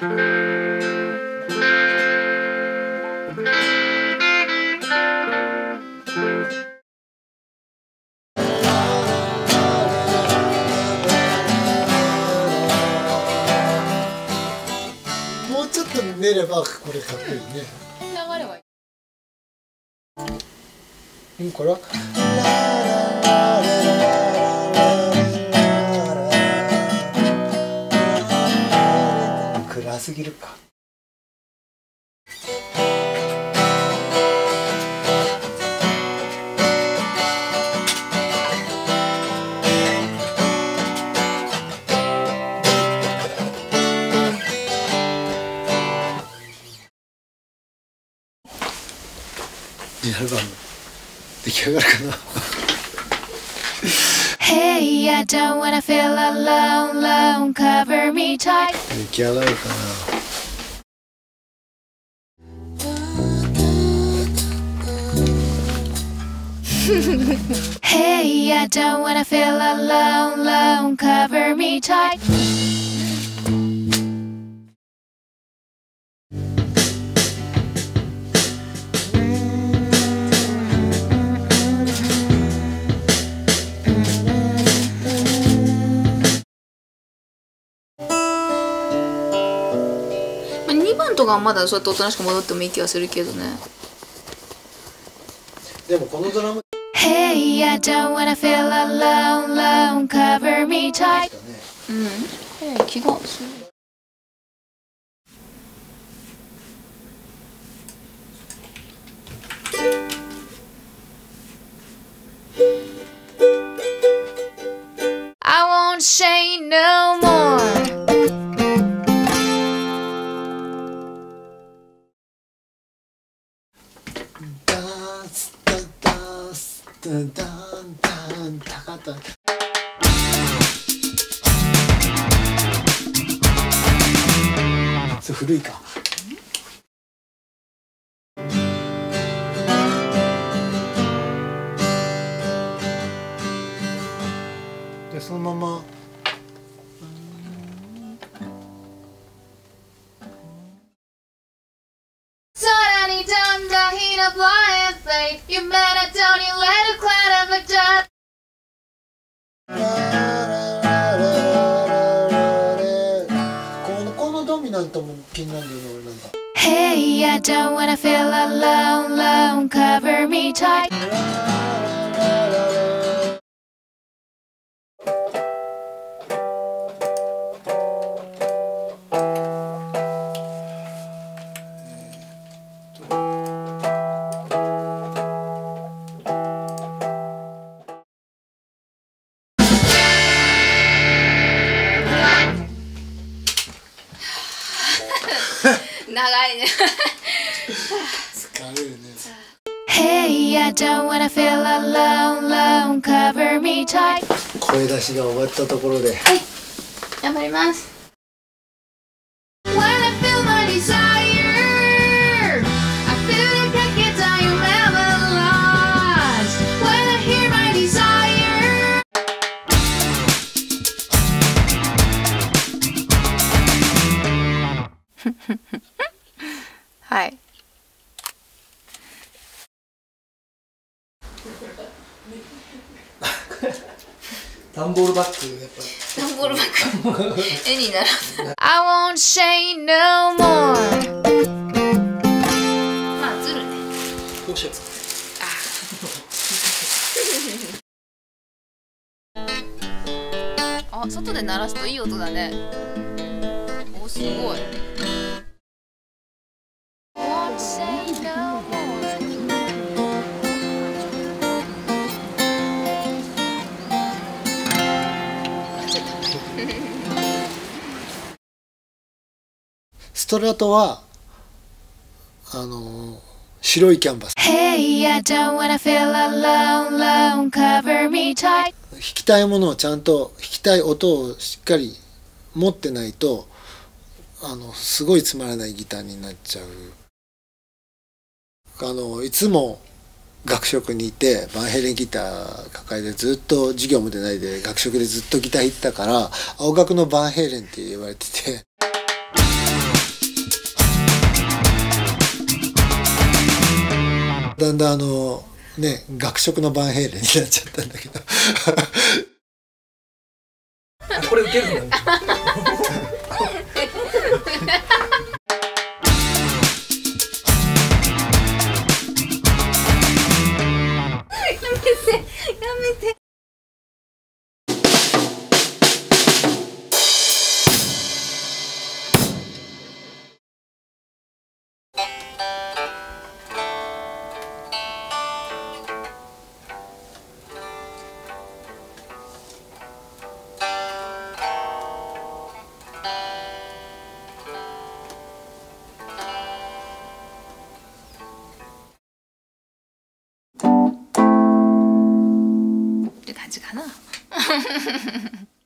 もうちょっと寝ればこれかっこいいね。流れはい。うんこれは？暗すぎるか。リアルバム出来上がるかな？Hey, I don't wanna feel alone, alone. Cover me tight. yellow ka na? hey, I don't wanna feel alone, alone. Cover me tight. 2番とかはまだそうやっておとなしく戻ってもいい気がするけどね。でもこのドラム Hey, I don't wanna feel alone, alone, cover me tight. うん、気がする。ダンスダダンスダダンダンタカタそれ古いかでそのまま flying fate 夢の塔に let a cloud of a dust このこのドミナントも気になるんだよね俺なんか Hey, I don't wanna feel alone, alone, cover me tight 長いね疲れるね Hey, I don't wanna feel alone, alone, cover me tight 声出しが終わったところではい頑張ります When I feel my desire I feel like I get down you never lost When I hear my desire はい。ダンボールバッグやっぱボールバッグ。絵にならない。I won't say no more. まあずるね。どうしよあ。外で鳴らすといい音だね。おすごいストラトはあの白いキャンバス。Hey, alone, alone, 弾きたいものをちゃんと弾きたい音をしっかり持ってないとあのすごいつまらないギターになっちゃう。あのいつも学食にいてバンヘイレンギター抱えてずっと授業も出ないで学食でずっとギター弾いてたから青学のバンヘイレンって言われててだんだんあのね学食のバンヘイレンになっちゃったんだけど。これ受けるんだや 感じかな。